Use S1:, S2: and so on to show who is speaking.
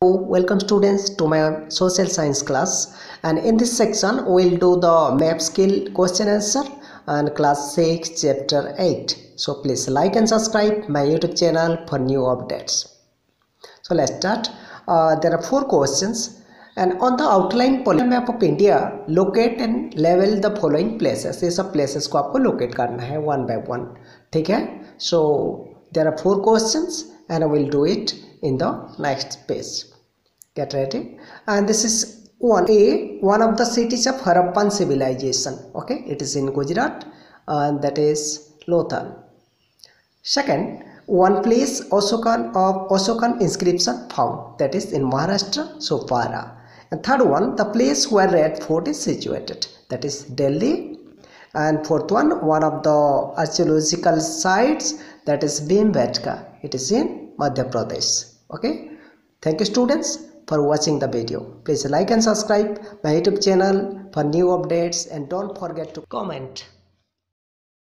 S1: Hello, welcome students to my social science class and in this section we'll do the map skill question answer and class 6 chapter 8 so please like and subscribe my youtube channel for new updates so let's start uh, there are four questions and on the outline polygon map of india locate and level the following places ये सब places को आपको locate करना है one by one ठीक है so there are four questions and I will do it in the next page. Get ready? And this is one a one of the cities of harappan civilization. Okay? It is in gujarat and that is lothal second one place Ashokan of Ashokan inscription found that is in maharashtra sopara and third one the place where red fort is situated that is delhi and fourth one one of the archaeological sites that is bhimbetka it is in madhya pradesh. Okay? Thank you students for watching the video. Please like and subscribe my youtube channel for new updates. And don't forget to comment